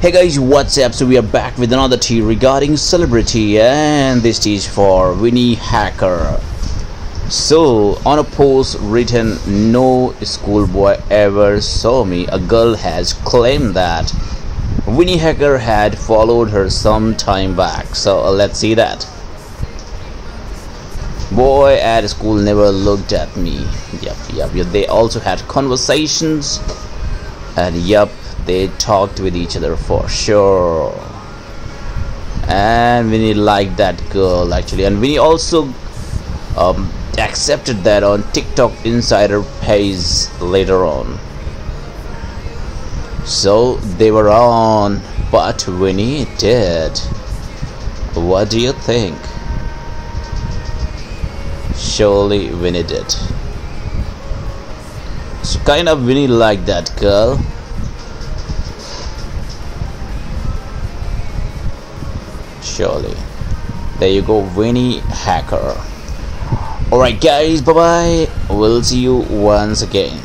Hey guys, what's up? So we are back with another tea regarding celebrity, and this tea is for Vinnie Hacker. So, on a post written, "No schoolboy ever saw me," a girl has claimed that Vinnie Hacker had followed her some time back. So let's see that. Boy at school never looked at me. Yep, yep, yep. They also had conversations, and yep, they talked with each other for sure. And Vinnie liked that girl actually. And Vinnie also um, accepted that on TikTok insider page later on. So they were on but Vinnie did. What do you think? Surely Vinnie did. So kind of Vinnie liked that girl surely. There you go, Vinnie Hacker. Alright guys, bye bye. We'll see you once again.